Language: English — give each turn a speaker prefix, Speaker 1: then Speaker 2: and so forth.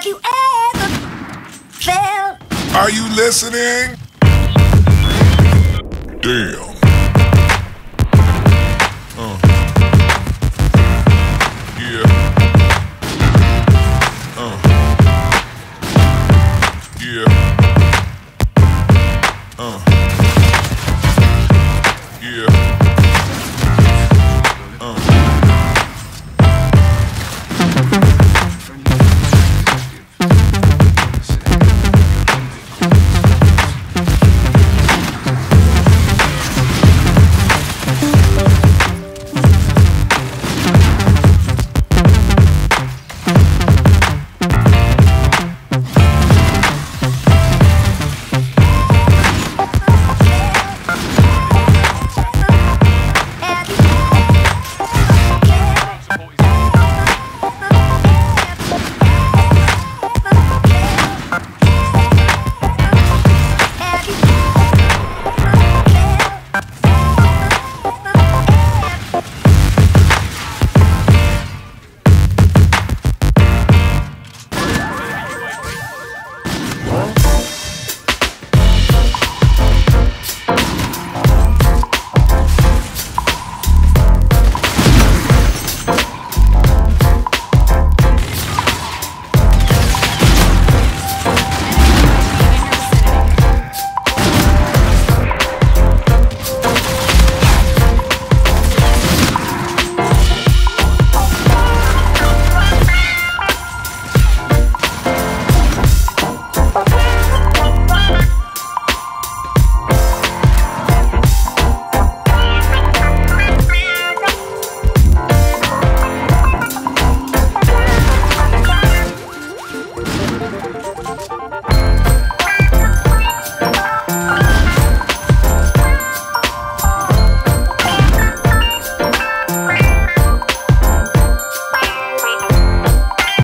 Speaker 1: Have you ever felt?
Speaker 2: Are you listening? Damn. Yeah. Yeah.